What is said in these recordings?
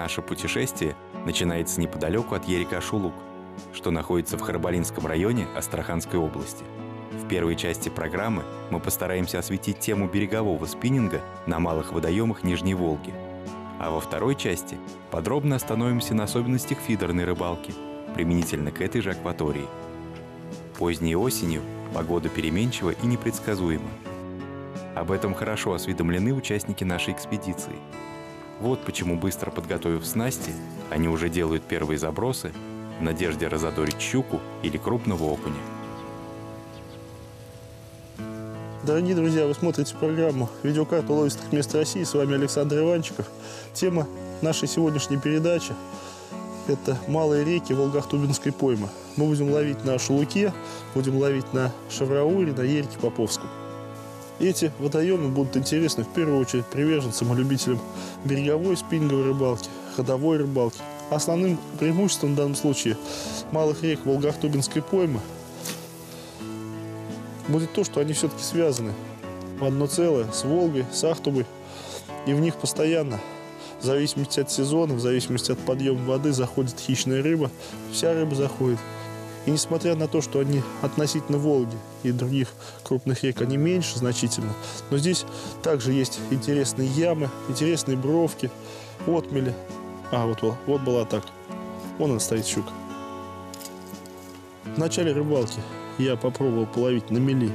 Наше путешествие начинается неподалеку от Ерика Шулук, что находится в Харбалинском районе Астраханской области. В первой части программы мы постараемся осветить тему берегового спиннинга на малых водоемах Нижней Волги. А во второй части подробно остановимся на особенностях фидерной рыбалки, применительно к этой же акватории. Поздней осенью погода переменчива и непредсказуема. Об этом хорошо осведомлены участники нашей экспедиции. Вот почему, быстро подготовив снасти, они уже делают первые забросы в надежде разодорить щуку или крупного окуня. Дорогие друзья, вы смотрите программу «Видеокарта ловистых мест России». С вами Александр Иванчиков. Тема нашей сегодняшней передачи – это малые реки Волгохтубинской поймы. Мы будем ловить на Шелуке, будем ловить на Шаврауре, на Ерике Поповском. Эти водоемы будут интересны в первую очередь приверженцам и любителям береговой спиннинговой рыбалки, ходовой рыбалки. Основным преимуществом в данном случае малых рек Волгохтубинской поймы будет то, что они все-таки связаны в одно целое с Волгой, с Ахтубой. И в них постоянно, в зависимости от сезона, в зависимости от подъема воды, заходит хищная рыба. Вся рыба заходит. И несмотря на то, что они относительно Волги и других крупных рек, они меньше значительно, но здесь также есть интересные ямы, интересные бровки, отмели. А, вот, вот была так. Вон она стоит щука. В начале рыбалки я попробовал половить на мели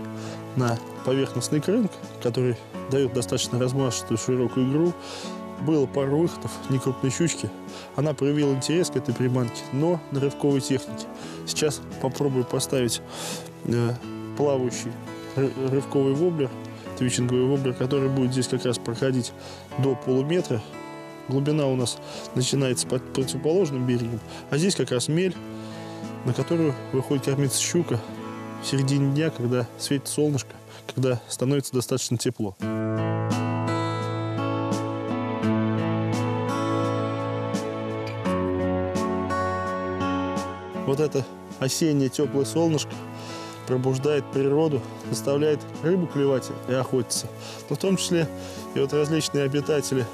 на поверхностный крынк, который дает достаточно размашистую широкую игру. Было пару выходов, не крупной щучки. Она проявила интерес к этой приманке, но на рывковой технике. Сейчас попробую поставить э, плавающий рывковый воблер, твичинговый воблер, который будет здесь как раз проходить до полуметра. Глубина у нас начинается под противоположным берегом, а здесь как раз мель, на которую выходит кормиться щука в середине дня, когда светит солнышко, когда становится достаточно тепло. Вот это осеннее теплое солнышко пробуждает природу, заставляет рыбу клевать и охотиться. Но в том числе и вот различные обитатели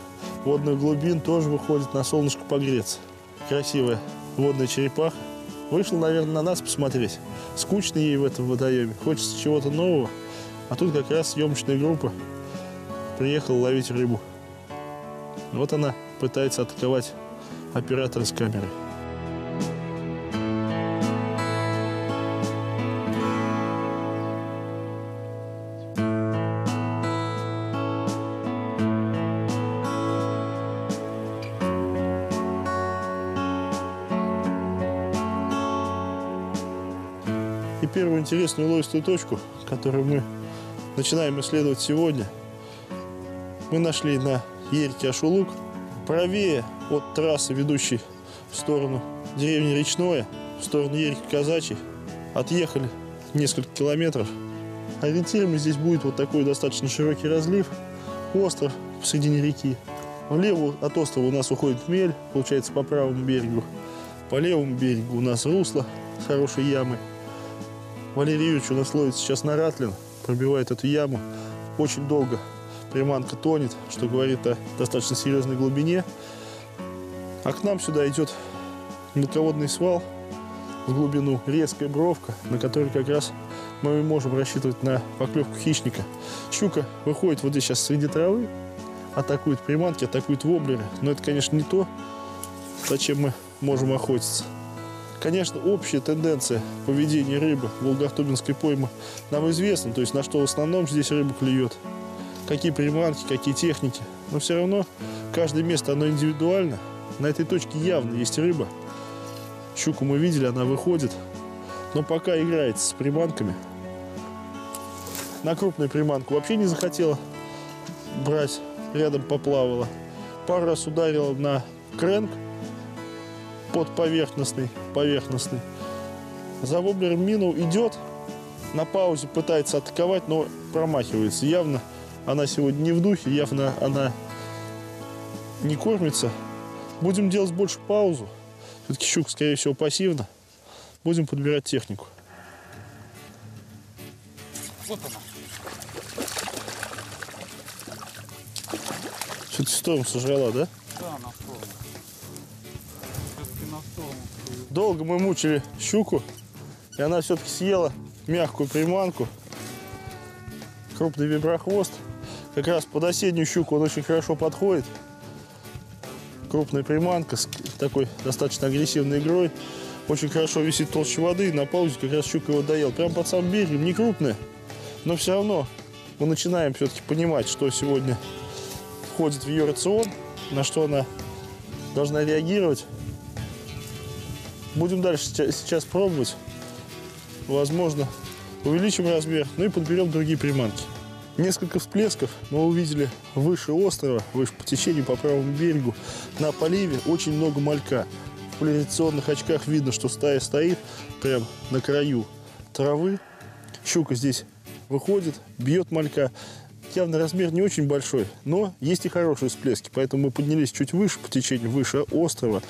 водных глубин тоже выходят на солнышко погреться. Красивая водная черепаха. Вышла, наверное, на нас посмотреть. Скучно ей в этом водоеме. Хочется чего-то нового. А тут как раз съемочная группа приехала ловить рыбу. Вот она пытается атаковать оператора с камерой. Интересную ловистую точку, которую мы начинаем исследовать сегодня, мы нашли на Ерике Ашулук, правее от трассы, ведущей в сторону деревни Речное, в сторону Ерики Казачьей. Отъехали несколько километров. Ориентирами здесь будет вот такой достаточно широкий разлив, остров в середине реки. Влево от острова у нас уходит мель, получается по правому берегу. По левому берегу у нас русло с хорошей ямой. Валерий Юрьевич у нас ловит сейчас на ратлин, пробивает эту яму. Очень долго приманка тонет, что говорит о достаточно серьезной глубине. А к нам сюда идет мелководный свал в глубину, резкая бровка, на которой как раз мы можем рассчитывать на поклевку хищника. Щука выходит вот здесь сейчас среди травы, атакует приманки, атакует воблеры. Но это, конечно, не то, зачем мы можем охотиться. Конечно, общая тенденция поведения рыбы в Волгохтубинской пойме нам известна, то есть на что в основном здесь рыба клюет, какие приманки, какие техники. Но все равно каждое место, оно индивидуально. На этой точке явно есть рыба. Щуку мы видели, она выходит, но пока играется с приманками. На крупную приманку вообще не захотела брать, рядом поплавала. Пару раз ударила на кренк, под поверхностный, поверхностный. За воблером мину идет, на паузе пытается атаковать, но промахивается. Явно она сегодня не в духе, явно она не кормится. Будем делать больше паузу. Все-таки щука, скорее всего, пассивно. Будем подбирать технику. Вот она. Что-то сторону сожрала, да? Да, на сторону. Долго мы мучили щуку, и она все-таки съела мягкую приманку. Крупный виброхвост. Как раз под осеннюю щуку он очень хорошо подходит. Крупная приманка с такой достаточно агрессивной игрой. Очень хорошо висит толще воды, на паузе как раз щука его доел. Прям под самым берегом, не крупная, но все равно мы начинаем все-таки понимать, что сегодня входит в ее рацион, на что она должна реагировать. Будем дальше сейчас пробовать. Возможно, увеличим размер, ну и подберем другие приманки. Несколько всплесков мы увидели выше острова, выше по течению, по правому берегу. На поливе очень много малька. В поляризационных очках видно, что стая стоит прямо на краю травы. Щука здесь выходит, бьет малька. Явно размер не очень большой, но есть и хорошие всплески. Поэтому мы поднялись чуть выше по течению, выше острова.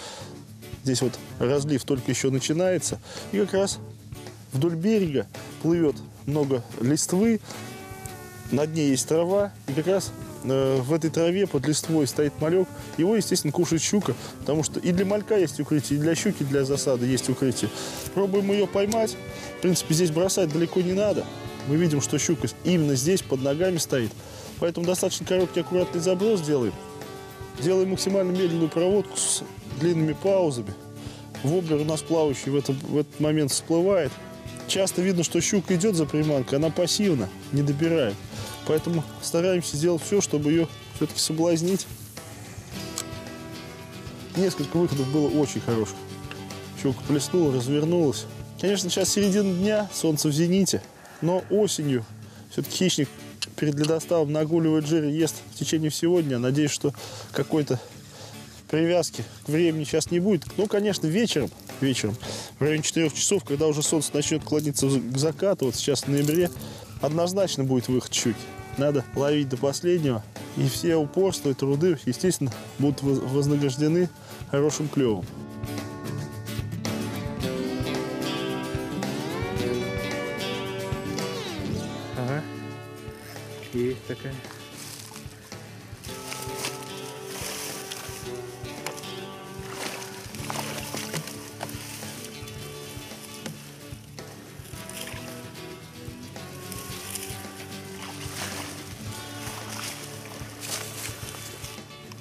Здесь вот разлив только еще начинается. И как раз вдоль берега плывет много листвы, на дне есть трава, и как раз э, в этой траве под листвой стоит малек. Его, естественно, кушает щука, потому что и для малька есть укрытие, и для щуки для засады есть укрытие. Пробуем ее поймать. В принципе, здесь бросать далеко не надо. Мы видим, что щука именно здесь под ногами стоит. Поэтому достаточно короткий, аккуратный заброс делаем. Делаем максимально медленную проводку с длинными паузами. Воблер у нас плавающий в этот, в этот момент всплывает. Часто видно, что щука идет за приманкой, она пассивно, не добирает. Поэтому стараемся сделать все, чтобы ее все-таки соблазнить. Несколько выходов было очень хороших. Щука плеснула, развернулась. Конечно, сейчас середина дня, солнце в зените, но осенью все-таки хищник перед ледоставом нагуливает жир и ест в течение всего дня. Надеюсь, что какой-то привязки к времени сейчас не будет. Ну, конечно, вечером, вечером, в районе 4 часов, когда уже солнце начнет клониться к закату, вот сейчас в ноябре, однозначно будет выход щуки. Надо ловить до последнего. И все упорства и труды, естественно, будут вознаграждены хорошим клевом. Ага. Есть такая.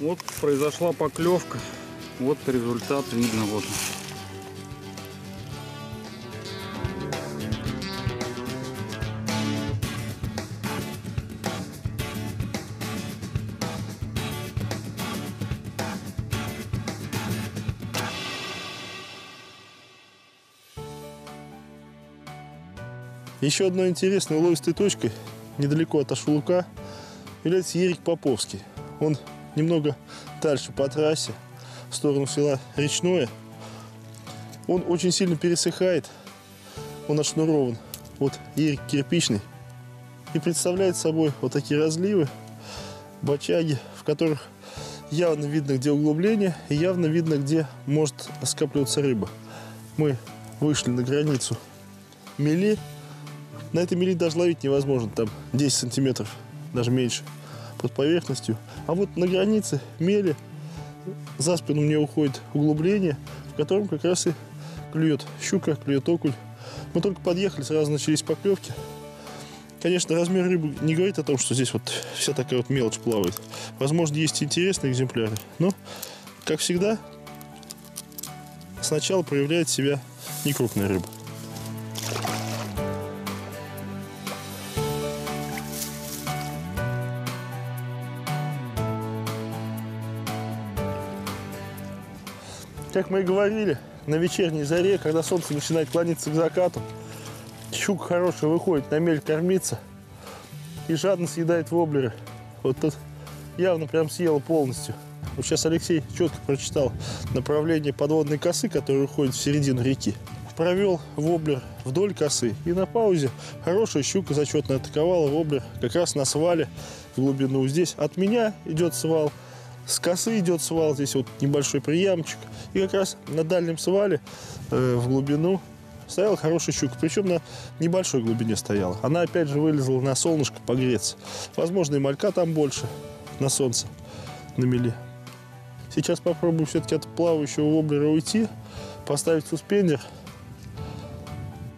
Вот произошла поклевка. Вот результат видно. Вот. Еще одной интересной уловистой точкой недалеко от Ашулука является Ерик Поповский. Он немного дальше по трассе, в сторону села Речное. Он очень сильно пересыхает, он отшнурован. Вот ерик кирпичный. И представляет собой вот такие разливы, бочаги, в которых явно видно, где углубление, и явно видно, где может скапливаться рыба. Мы вышли на границу мели. На этой мели даже ловить невозможно, там 10 сантиметров, даже меньше под поверхностью. А вот на границе мели за спину мне уходит углубление, в котором как раз и клюет щука, клюет окунь. Мы только подъехали, сразу начались поклевки. Конечно, размер рыбы не говорит о том, что здесь вот вся такая вот мелочь плавает. Возможно, есть интересные экземпляры, но, как всегда, сначала проявляет себя некрупная рыба. Как мы и говорили, на вечерней заре, когда солнце начинает клониться к закату, щука хорошая выходит на мель кормиться и жадно съедает воблеры. Вот тут явно прям съела полностью. Вот сейчас Алексей четко прочитал направление подводной косы, которая уходит в середину реки. Провел воблер вдоль косы и на паузе хорошая щука зачетно атаковала воблер как раз на свале в глубину. Здесь от меня идет свал, с косы идет свал, здесь вот небольшой приямчик. И как раз на дальнем свале э, в глубину стояла хорошая щука. Причем на небольшой глубине стояла. Она опять же вылезла на солнышко погреться. Возможно, и малька там больше на солнце на мели. Сейчас попробую все-таки от плавающего воблера уйти. поставить суспендер,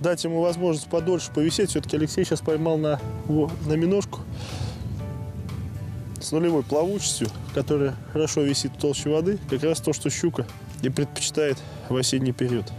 дать ему возможность подольше повисеть. Все-таки Алексей сейчас поймал на, на миножку нулевой плавучестью, которая хорошо висит в толще воды. Как раз то, что щука и предпочитает в осенний период.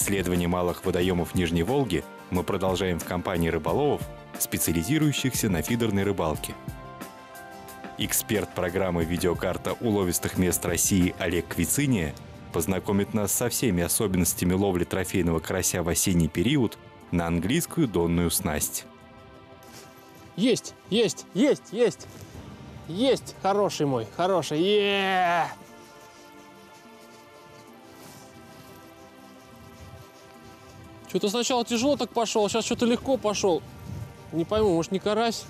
Исследование малых водоемов Нижней Волги мы продолжаем в компании рыболовов, специализирующихся на фидерной рыбалке. Эксперт программы «Видеокарта уловистых мест России» Олег Квициния познакомит нас со всеми особенностями ловли трофейного карася в осенний период на английскую донную снасть. Есть, есть, есть, есть, есть, хороший мой, хороший, е Что-то сначала тяжело так пошел, сейчас что-то легко пошел. Не пойму, может не карась?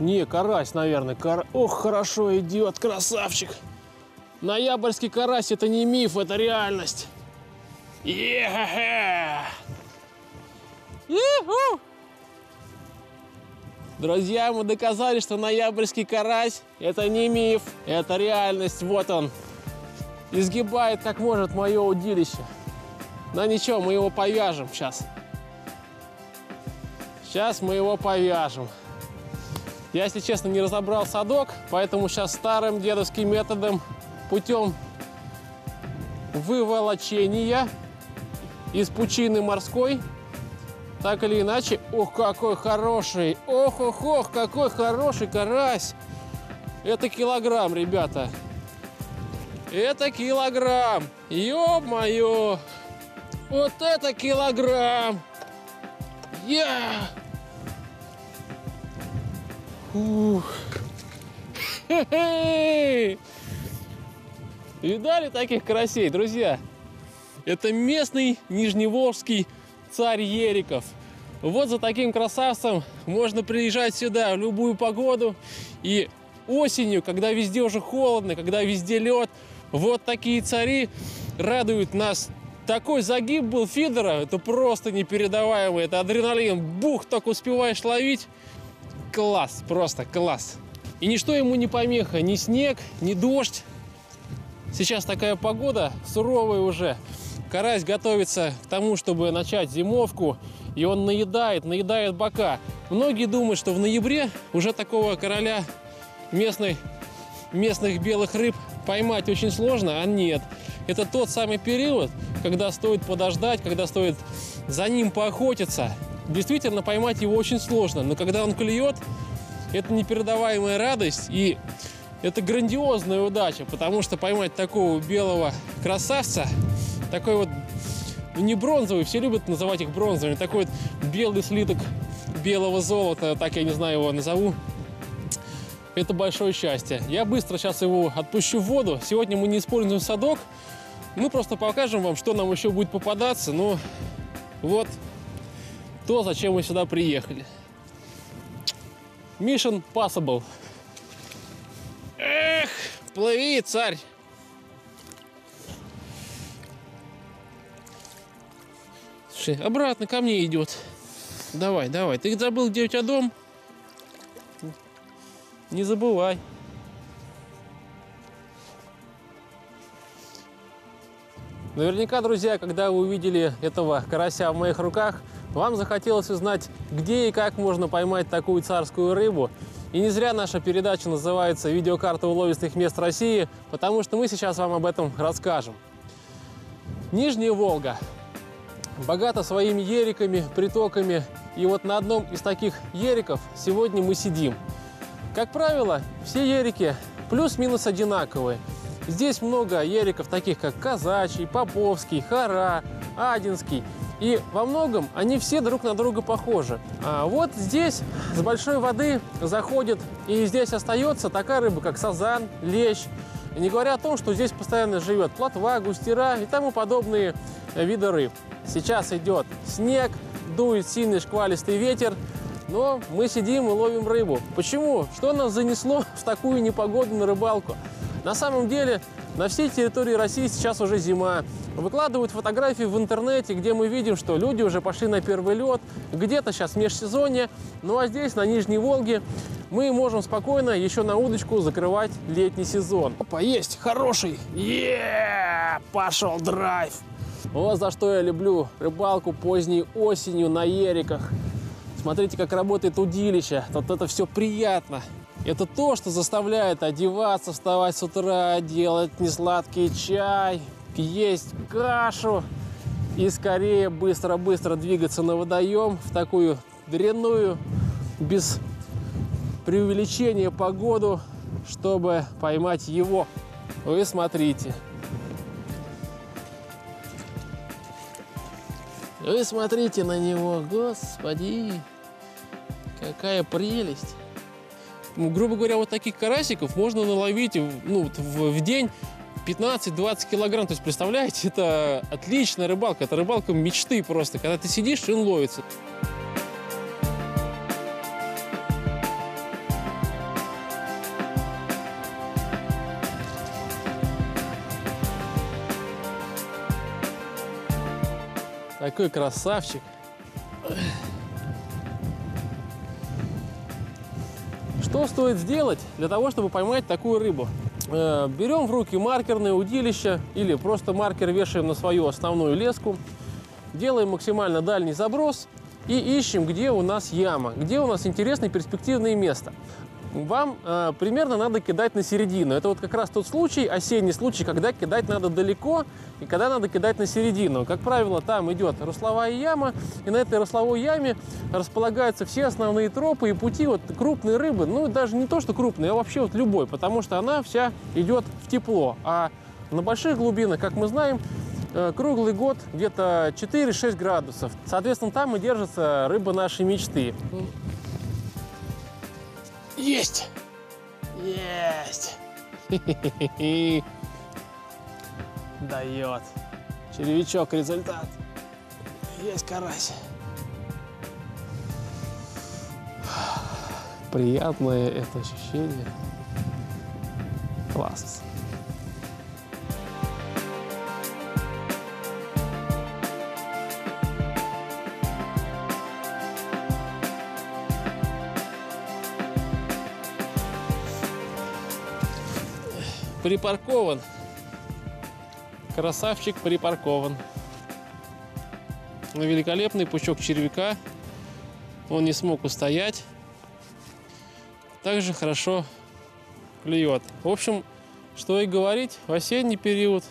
Не, карась, наверное. Кар... Ох, хорошо идет, красавчик. Ноябрьский карась это не миф, это реальность. е Друзья, мы доказали, что ноябрьский карась это не миф, это реальность. Вот он. Изгибает как может мое удилище. Но ничего, мы его повяжем сейчас. Сейчас мы его повяжем. Я, если честно, не разобрал садок, поэтому сейчас старым дедовским методом, путем выволочения из пучины морской, так или иначе, ох, какой хороший, ох, ох, ох, какой хороший карась. Это килограмм, ребята. Это килограмм. Ё-моё. Вот это килограмм! Я! Ух! Видали таких карасей, друзья? Это местный нижневолжский царь Ериков. Вот за таким красавцем можно приезжать сюда в любую погоду. И осенью, когда везде уже холодно, когда везде лед, вот такие цари радуют нас такой загиб был фидера, это просто непередаваемый. Это адреналин. Бух, так успеваешь ловить. Класс, просто класс. И ничто ему не помеха, ни снег, ни дождь. Сейчас такая погода суровая уже. Карась готовится к тому, чтобы начать зимовку, и он наедает, наедает бока. Многие думают, что в ноябре уже такого короля местной, местных белых рыб поймать очень сложно, а нет. Это тот самый период, когда стоит подождать, когда стоит за ним поохотиться. Действительно, поймать его очень сложно, но когда он клюет, это непередаваемая радость и это грандиозная удача, потому что поймать такого белого красавца, такой вот, ну не бронзовый, все любят называть их бронзовыми, такой вот белый слиток белого золота, так я не знаю его назову, это большое счастье. Я быстро сейчас его отпущу в воду. Сегодня мы не используем садок, мы просто покажем вам, что нам еще будет попадаться. Ну, вот то, зачем мы сюда приехали. Mission possible. Эх, плыви, царь! Слушай, обратно ко мне идет. Давай, давай. Ты забыл, где у тебя дом? Не забывай. Наверняка, друзья, когда вы увидели этого карася в моих руках, вам захотелось узнать, где и как можно поймать такую царскую рыбу. И не зря наша передача называется «Видеокарта уловистых мест России», потому что мы сейчас вам об этом расскажем. Нижняя Волга богата своими ериками, притоками. И вот на одном из таких ериков сегодня мы сидим. Как правило, все ерики плюс-минус одинаковые. Здесь много ериков, таких как Казачий, Поповский, Хара, Адинский. И во многом они все друг на друга похожи. А вот здесь с большой воды заходит и здесь остается такая рыба, как сазан, лещ. Не говоря о том, что здесь постоянно живет плотва, густера и тому подобные виды рыб. Сейчас идет снег, дует сильный шквалистый ветер, но мы сидим и ловим рыбу. Почему? Что нас занесло в такую непогоду на рыбалку? На самом деле, на всей территории России сейчас уже зима. Выкладывают фотографии в интернете, где мы видим, что люди уже пошли на первый лед, где-то сейчас межсезонье. Ну а здесь, на Нижней Волге, мы можем спокойно еще на удочку закрывать летний сезон. Опа, есть, хороший. е Пошел драйв. Вот за что я люблю рыбалку поздней осенью на ериках. Смотрите, как работает удилище. Вот это все приятно. Это то, что заставляет одеваться, вставать с утра, делать несладкий чай, есть кашу и скорее быстро-быстро двигаться на водоем в такую дрянную, без преувеличения погоду, чтобы поймать его. Вы смотрите. Вы смотрите на него, господи, какая прелесть грубо говоря, вот таких карасиков можно наловить ну, в, в день 15-20 килограмм. То есть, представляете, это отличная рыбалка. Это рыбалка мечты просто, когда ты сидишь и он ловится. Такой красавчик. Что стоит сделать для того, чтобы поймать такую рыбу? Э, берем в руки маркерное удилище или просто маркер вешаем на свою основную леску, делаем максимально дальний заброс и ищем, где у нас яма, где у нас интересное перспективное место вам э, примерно надо кидать на середину. Это вот как раз тот случай, осенний случай, когда кидать надо далеко и когда надо кидать на середину. Как правило, там идет русловая яма, и на этой русловой яме располагаются все основные тропы и пути вот крупной рыбы. Ну, даже не то, что крупные, а вообще вот любой, потому что она вся идет в тепло. А на больших глубинах, как мы знаем, э, круглый год где-то 4-6 градусов. Соответственно, там и держится рыба нашей мечты. Есть! Есть! Дает. Червячок результат. Есть карась. Приятное это ощущение. Класс. Припаркован. Красавчик припаркован. Великолепный пучок червяка. Он не смог устоять. Также хорошо клюет. В общем, что и говорить, в осенний период,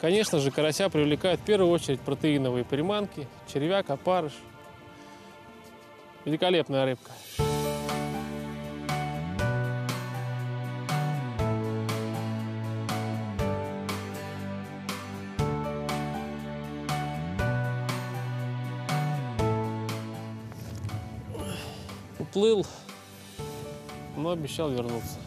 конечно же, карася привлекают в первую очередь протеиновые приманки, червяк, опарыш. Великолепная рыбка. Уплыл, но обещал вернуться.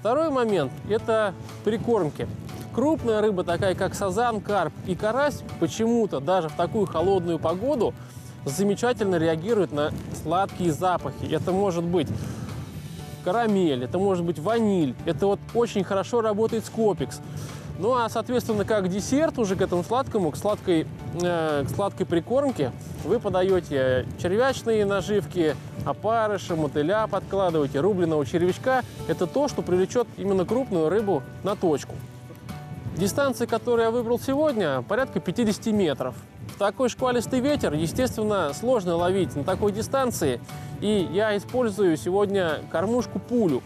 Второй момент – это прикормки. Крупная рыба, такая как сазан, карп и карась, почему-то даже в такую холодную погоду замечательно реагирует на сладкие запахи. Это может быть карамель, это может быть ваниль, это вот очень хорошо работает скопикс. Ну а, соответственно, как десерт уже к этому сладкому, к сладкой, к сладкой прикормке, вы подаете червячные наживки, опарыши, мотыля подкладываете, рубленого червячка. Это то, что привлечет именно крупную рыбу на точку. Дистанция, которую я выбрал сегодня, порядка 50 метров. В такой шквалистый ветер, естественно, сложно ловить на такой дистанции. И я использую сегодня кормушку пулю.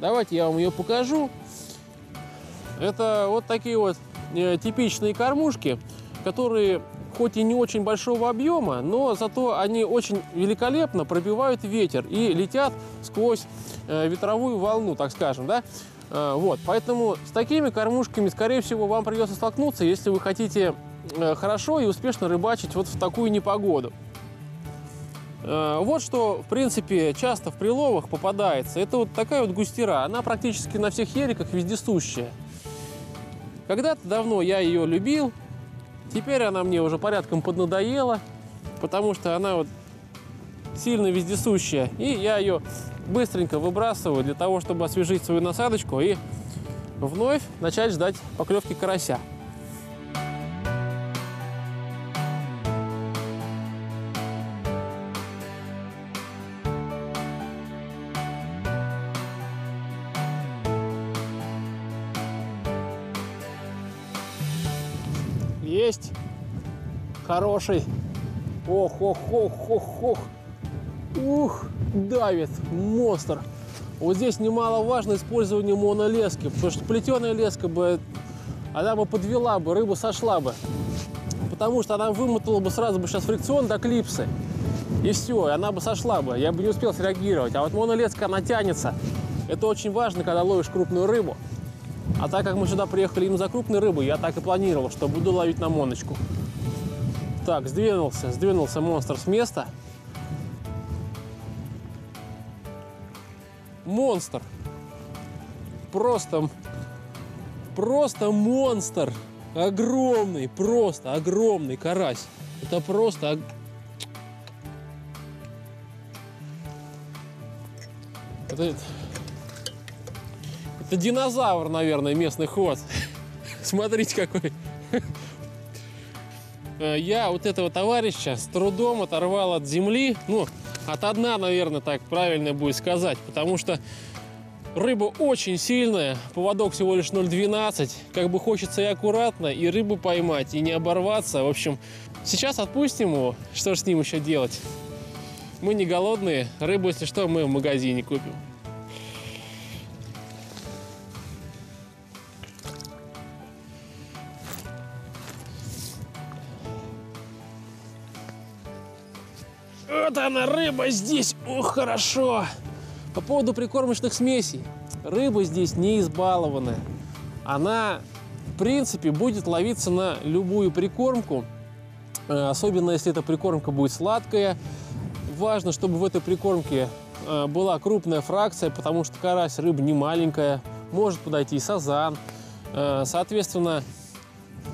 Давайте я вам ее покажу. Это вот такие вот э, типичные кормушки, которые хоть и не очень большого объема, но зато они очень великолепно пробивают ветер и летят сквозь э, ветровую волну, так скажем, да. Э, вот, поэтому с такими кормушками, скорее всего, вам придется столкнуться, если вы хотите э, хорошо и успешно рыбачить вот в такую непогоду. Вот что, в принципе, часто в приловах попадается. Это вот такая вот густера. Она практически на всех ериках вездесущая. Когда-то давно я ее любил. Теперь она мне уже порядком поднадоела, потому что она вот сильно вездесущая. И я ее быстренько выбрасываю для того, чтобы освежить свою насадочку и вновь начать ждать поклевки карася. Хороший. Ох, ох, ох, ох, ох. Ух, давит, монстр. Вот здесь немаловажно использование монолески, потому что плетеная леска бы, она бы подвела бы, рыба сошла бы. Потому что она вымотала бы сразу бы сейчас фрикцион до клипсы. И все, и она бы сошла бы, я бы не успел среагировать. А вот монолеска, она тянется. Это очень важно, когда ловишь крупную рыбу. А так как мы сюда приехали именно за крупной рыбой, я так и планировал, что буду ловить на моночку. Так, сдвинулся, сдвинулся монстр с места. Монстр. Просто, просто монстр. Огромный, просто огромный карась. Это просто... Это, это динозавр, наверное, местный ход. Смотрите какой. Э, Я вот этого товарища с трудом оторвал от земли. Ну, от дна, наверное, так правильно будет сказать. Потому что рыба очень сильная. Поводок всего лишь 0,12. Как бы хочется и аккуратно, и рыбу поймать, и не оборваться. В общем, сейчас отпустим его. Что ж с ним еще делать? Мы не голодные. Рыбу, если что, мы в магазине купим. Она, рыба здесь. Ух, хорошо. По поводу прикормочных смесей. Рыба здесь не избалованная. Она, в принципе, будет ловиться на любую прикормку. Э, Особенно, если эта прикормка будет сладкая. Важно, чтобы в этой прикормке э, была крупная фракция, потому что карась рыба не маленькая. Может подойти и сазан. Э, Соответственно,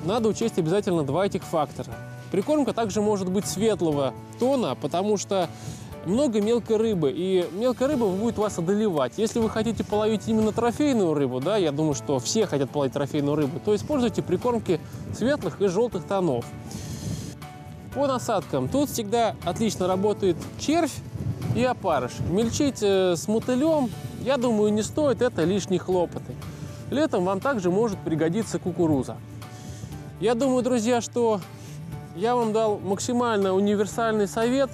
надо учесть обязательно два этих фактора. Прикормка также может быть светлого тона, потому что много мелкой рыбы, и мелкая рыба будет вас одолевать. Если вы хотите половить именно трофейную рыбу, да, я думаю, что все хотят половить трофейную рыбу, то используйте прикормки светлых и желтых тонов. По насадкам тут всегда отлично работает червь и опарыш. Мельчить э, с мотылем, я думаю, не стоит, это лишние хлопоты. Летом вам также может пригодиться кукуруза. Я думаю, друзья, что я вам дал максимально универсальный совет,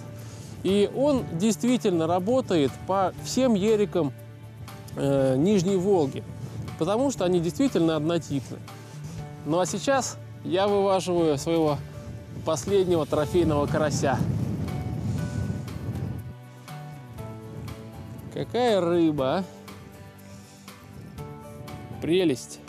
и он действительно работает по всем ерикам э, Нижней Волги, потому что они действительно однотипны. Ну а сейчас я вываживаю своего последнего трофейного карася. Какая рыба, а? Прелесть.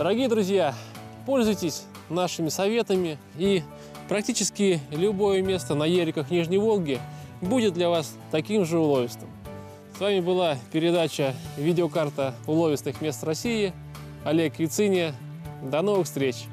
Дорогие друзья, пользуйтесь нашими советами и практически любое место на ериках Нижней Волги будет для вас таким же уловистым. С вами была передача «Видеокарта уловистых мест России». Олег Яциния. До новых встреч!